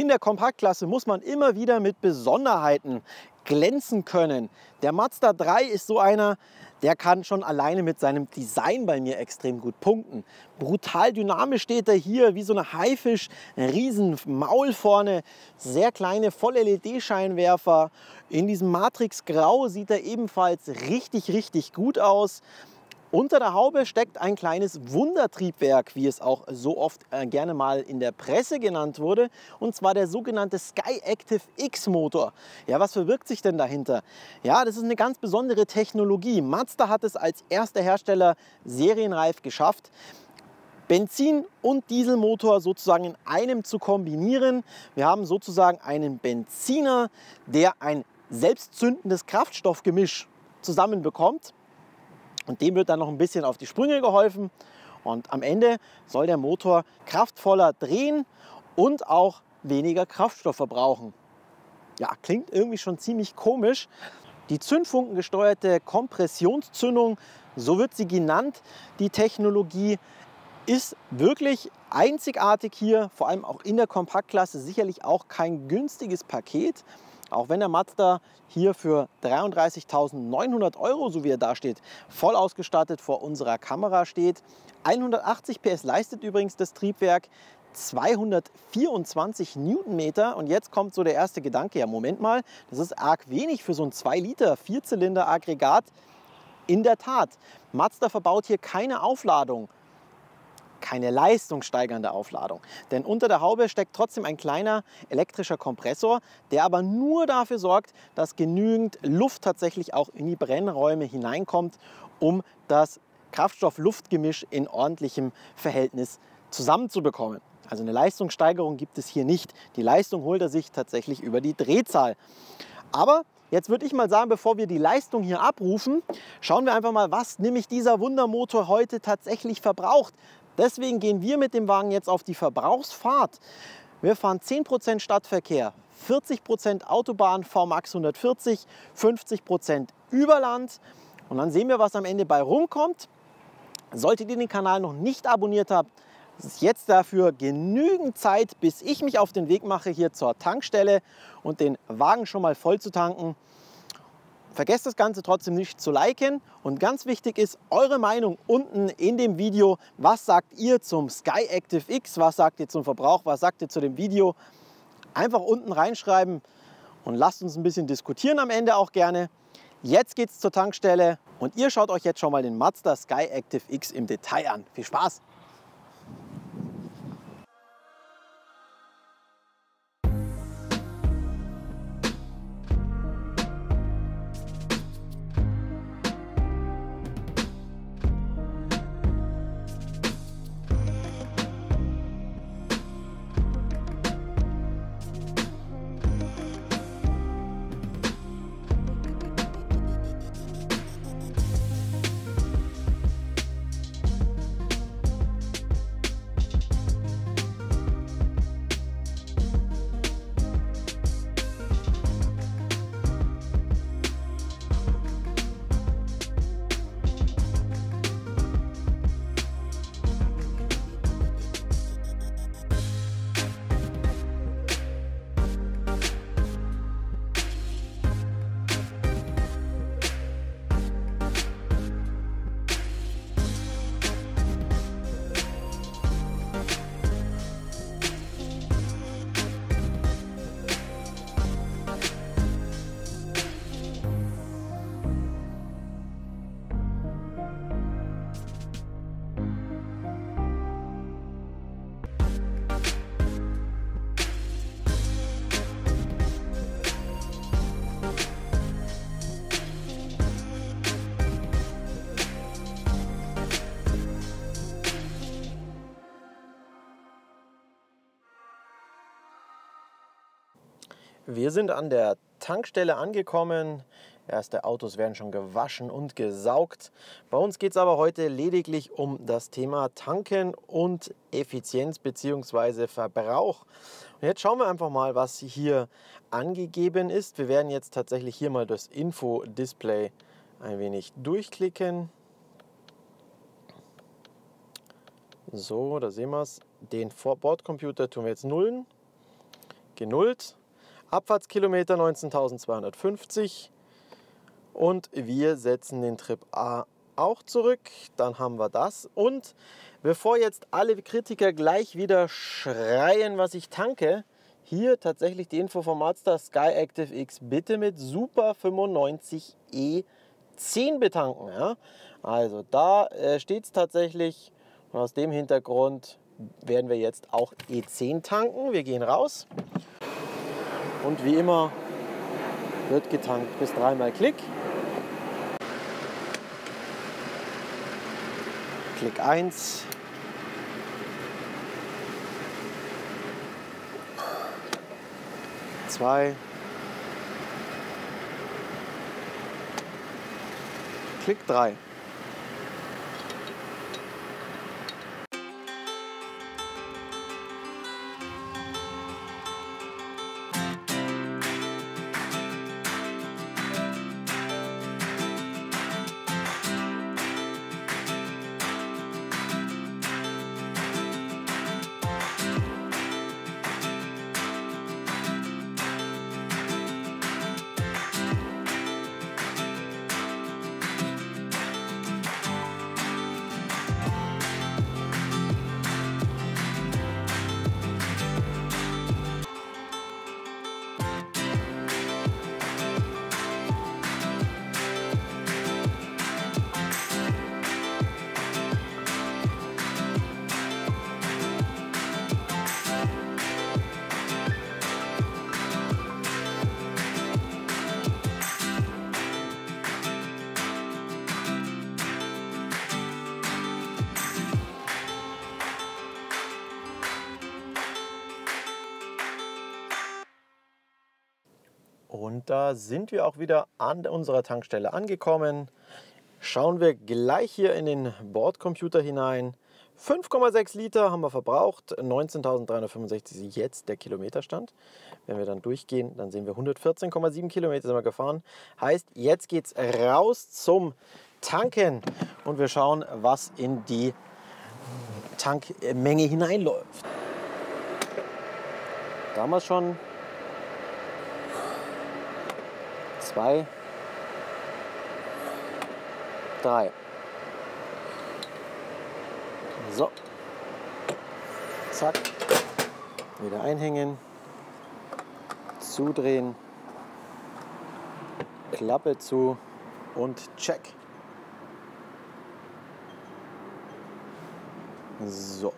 In der Kompaktklasse muss man immer wieder mit Besonderheiten glänzen können. Der Mazda 3 ist so einer, der kann schon alleine mit seinem Design bei mir extrem gut punkten. Brutal dynamisch steht er hier, wie so eine Haifisch, ein riesen Maul vorne, sehr kleine Voll-LED-Scheinwerfer. In diesem Matrix Grau sieht er ebenfalls richtig, richtig gut aus. Unter der Haube steckt ein kleines Wundertriebwerk, wie es auch so oft äh, gerne mal in der Presse genannt wurde, und zwar der sogenannte Sky Active X Motor. Ja, was verbirgt sich denn dahinter? Ja, das ist eine ganz besondere Technologie. Mazda hat es als erster Hersteller serienreif geschafft. Benzin- und Dieselmotor sozusagen in einem zu kombinieren. Wir haben sozusagen einen Benziner, der ein selbstzündendes Kraftstoffgemisch zusammenbekommt und dem wird dann noch ein bisschen auf die Sprünge geholfen. Und am Ende soll der Motor kraftvoller drehen und auch weniger Kraftstoff verbrauchen. Ja, klingt irgendwie schon ziemlich komisch. Die zündfunkengesteuerte Kompressionszündung, so wird sie genannt, die Technologie, ist wirklich einzigartig hier, vor allem auch in der Kompaktklasse, sicherlich auch kein günstiges Paket. Auch wenn der Mazda hier für 33.900 Euro, so wie er da steht, voll ausgestattet vor unserer Kamera steht. 180 PS leistet übrigens das Triebwerk, 224 Newtonmeter. Und jetzt kommt so der erste Gedanke, ja Moment mal, das ist arg wenig für so ein 2 Liter Vierzylinder Aggregat. In der Tat, Mazda verbaut hier keine Aufladung keine leistungssteigernde Aufladung. Denn unter der Haube steckt trotzdem ein kleiner elektrischer Kompressor, der aber nur dafür sorgt, dass genügend Luft tatsächlich auch in die Brennräume hineinkommt, um das Kraftstoff-Luft-Gemisch in ordentlichem Verhältnis zusammenzubekommen. Also eine Leistungssteigerung gibt es hier nicht. Die Leistung holt er sich tatsächlich über die Drehzahl. Aber Jetzt würde ich mal sagen, bevor wir die Leistung hier abrufen, schauen wir einfach mal, was nämlich dieser Wundermotor heute tatsächlich verbraucht. Deswegen gehen wir mit dem Wagen jetzt auf die Verbrauchsfahrt. Wir fahren 10% Stadtverkehr, 40% Autobahn VMAX 140, 50% Überland. Und dann sehen wir, was am Ende bei rumkommt. Solltet ihr den Kanal noch nicht abonniert habt, ist jetzt dafür genügend Zeit, bis ich mich auf den Weg mache hier zur Tankstelle und den Wagen schon mal voll zu tanken. Vergesst das Ganze trotzdem nicht zu liken und ganz wichtig ist eure Meinung unten in dem Video. Was sagt ihr zum Sky Active X? Was sagt ihr zum Verbrauch? Was sagt ihr zu dem Video? Einfach unten reinschreiben und lasst uns ein bisschen diskutieren am Ende auch gerne. Jetzt geht's zur Tankstelle und ihr schaut euch jetzt schon mal den Mazda Sky Active X im Detail an. Viel Spaß! Wir sind an der Tankstelle angekommen. Erste Autos werden schon gewaschen und gesaugt. Bei uns geht es aber heute lediglich um das Thema Tanken und Effizienz bzw. Verbrauch. Und jetzt schauen wir einfach mal, was hier angegeben ist. Wir werden jetzt tatsächlich hier mal das Info-Display ein wenig durchklicken. So, da sehen wir es. Den Bordcomputer tun wir jetzt nullen genullt. Abfahrtskilometer 19.250 und wir setzen den Trip A auch zurück. Dann haben wir das. Und bevor jetzt alle Kritiker gleich wieder schreien, was ich tanke, hier tatsächlich die Info vom Mazda Sky Active X bitte mit Super 95 E10 betanken. Ja? Also da äh, steht es tatsächlich und aus dem Hintergrund werden wir jetzt auch E10 tanken. Wir gehen raus und wie immer wird getankt bis dreimal Klick. Klick 1. Zwei. Klick 3. Und da sind wir auch wieder an unserer Tankstelle angekommen. Schauen wir gleich hier in den Bordcomputer hinein. 5,6 Liter haben wir verbraucht, 19.365 ist jetzt der Kilometerstand. Wenn wir dann durchgehen, dann sehen wir 114,7 Kilometer sind wir gefahren. Heißt, jetzt geht es raus zum Tanken und wir schauen, was in die Tankmenge hineinläuft. Damals schon zwei, drei. So. Zack. Wieder einhängen. Zudrehen. Klappe zu und check. So.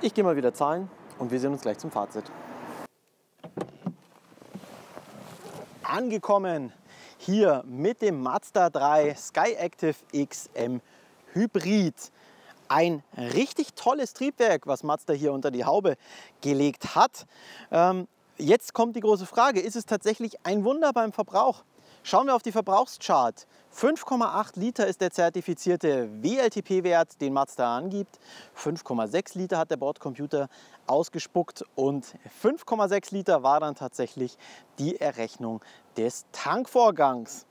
Ich gehe mal wieder zahlen und wir sehen uns gleich zum Fazit. Angekommen hier mit dem Mazda 3 Skyactiv XM Hybrid. Ein richtig tolles Triebwerk, was Mazda hier unter die Haube gelegt hat. Ähm, jetzt kommt die große Frage, ist es tatsächlich ein Wunder beim Verbrauch? Schauen wir auf die Verbrauchschart. 5,8 Liter ist der zertifizierte WLTP-Wert, den Mazda angibt. 5,6 Liter hat der Bordcomputer ausgespuckt und 5,6 Liter war dann tatsächlich die Errechnung des Tankvorgangs.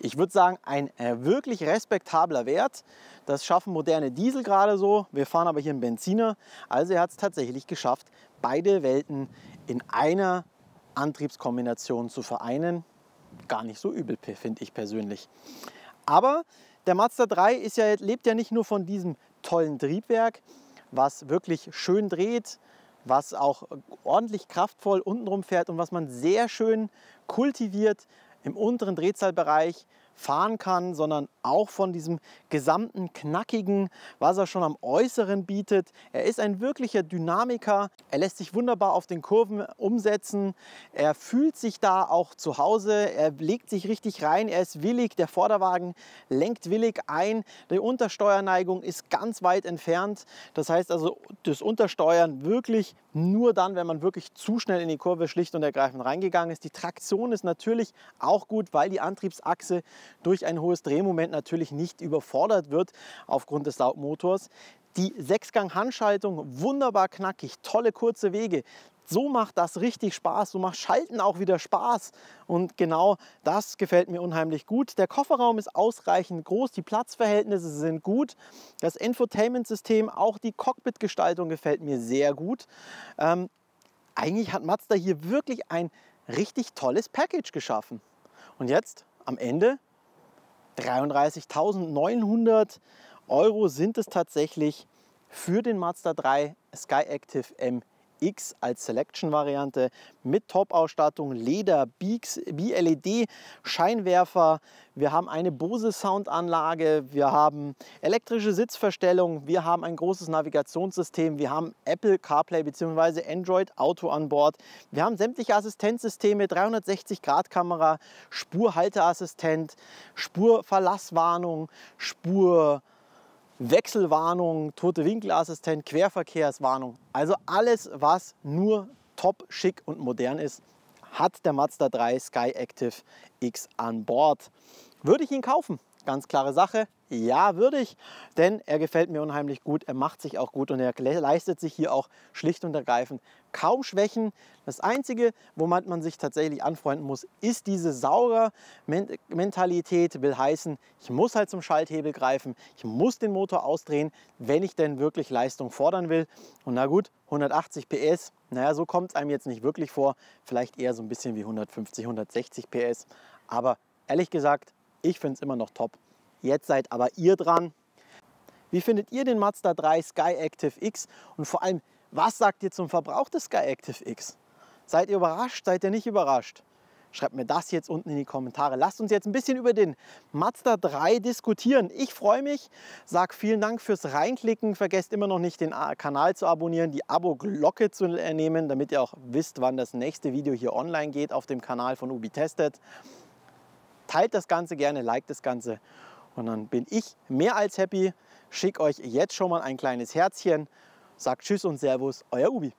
Ich würde sagen, ein äh, wirklich respektabler Wert. Das schaffen moderne Diesel gerade so. Wir fahren aber hier einen Benziner. Also er hat es tatsächlich geschafft, beide Welten in einer Antriebskombination zu vereinen gar nicht so übel, finde ich persönlich. Aber der Mazda 3 ist ja, lebt ja nicht nur von diesem tollen Triebwerk, was wirklich schön dreht, was auch ordentlich kraftvoll untenrum fährt und was man sehr schön kultiviert im unteren Drehzahlbereich fahren kann, sondern auch von diesem gesamten knackigen, was er schon am Äußeren bietet. Er ist ein wirklicher Dynamiker. Er lässt sich wunderbar auf den Kurven umsetzen. Er fühlt sich da auch zu Hause. Er legt sich richtig rein. Er ist willig. Der Vorderwagen lenkt willig ein. Die Untersteuerneigung ist ganz weit entfernt. Das heißt also, das Untersteuern wirklich nur dann, wenn man wirklich zu schnell in die Kurve schlicht und ergreifend reingegangen ist. Die Traktion ist natürlich auch gut, weil die Antriebsachse durch ein hohes Drehmoment natürlich nicht überfordert wird aufgrund des Lautmotors. Die Sechsgang-Handschaltung wunderbar knackig, tolle kurze Wege. So macht das richtig Spaß, so macht Schalten auch wieder Spaß. Und genau das gefällt mir unheimlich gut. Der Kofferraum ist ausreichend groß, die Platzverhältnisse sind gut. Das Infotainment-System, auch die Cockpit-Gestaltung gefällt mir sehr gut. Ähm, eigentlich hat Mazda hier wirklich ein richtig tolles Package geschaffen. Und jetzt am Ende 33.900 Euro sind es tatsächlich für den Mazda 3 Skyactiv M X als Selection-Variante mit Top-Ausstattung, Leder, Beaks, BLED, Scheinwerfer. Wir haben eine Bose Soundanlage, wir haben elektrische Sitzverstellung, wir haben ein großes Navigationssystem, wir haben Apple CarPlay bzw. Android Auto an Bord, wir haben sämtliche Assistenzsysteme, 360-Grad-Kamera, Spurhalteassistent, Spurverlasswarnung, Spur Wechselwarnung, tote Winkelassistent, Querverkehrswarnung. Also alles, was nur top, schick und modern ist, hat der Mazda 3 Sky Active X an Bord. Würde ich ihn kaufen? Ganz klare Sache. Ja, würde ich, denn er gefällt mir unheimlich gut, er macht sich auch gut und er leistet sich hier auch schlicht und ergreifend kaum Schwächen. Das Einzige, womit man sich tatsächlich anfreunden muss, ist diese saure Mentalität, will heißen, ich muss halt zum Schalthebel greifen, ich muss den Motor ausdrehen, wenn ich denn wirklich Leistung fordern will. Und na gut, 180 PS, naja, so kommt es einem jetzt nicht wirklich vor, vielleicht eher so ein bisschen wie 150, 160 PS, aber ehrlich gesagt, ich finde es immer noch top. Jetzt seid aber ihr dran. Wie findet ihr den Mazda 3 Sky Active X und vor allem, was sagt ihr zum Verbrauch des Sky Active X? Seid ihr überrascht? Seid ihr nicht überrascht? Schreibt mir das jetzt unten in die Kommentare. Lasst uns jetzt ein bisschen über den Mazda 3 diskutieren. Ich freue mich, sage vielen Dank fürs Reinklicken. Vergesst immer noch nicht, den Kanal zu abonnieren, die Abo-Glocke zu nehmen, damit ihr auch wisst, wann das nächste Video hier online geht auf dem Kanal von Ubi Tested. Teilt das Ganze gerne, liked das Ganze und dann bin ich mehr als happy. Schick euch jetzt schon mal ein kleines Herzchen. Sagt Tschüss und Servus, euer Ubi.